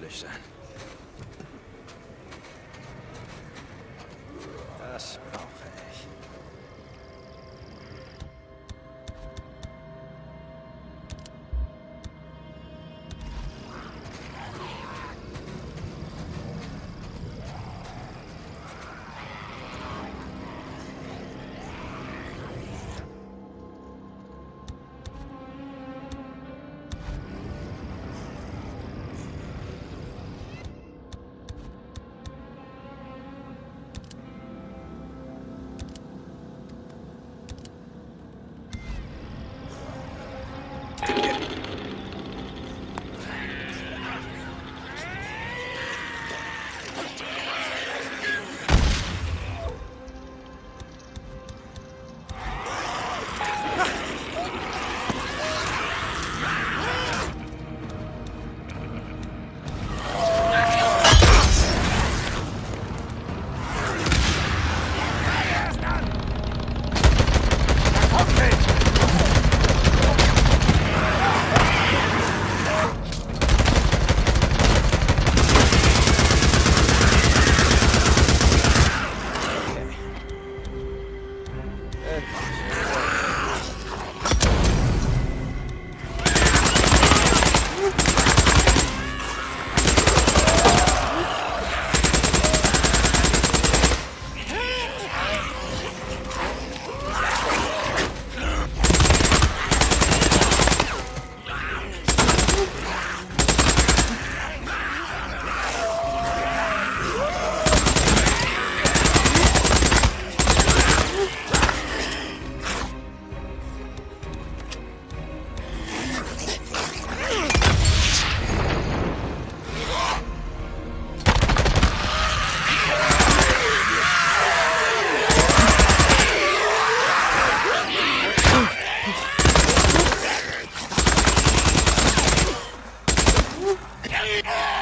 nützlich sein. Das braucht Yeah. Yeah.